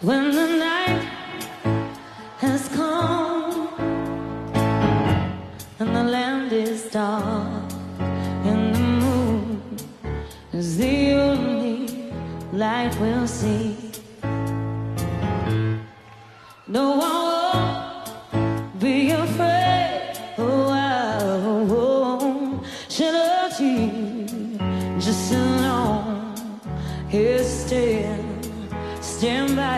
When the night has come and the land is dark and the moon is the only light we'll see. No one will be afraid. Oh, I won't shed a tear just alone here, stand, stand by.